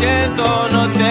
και τον οτέ.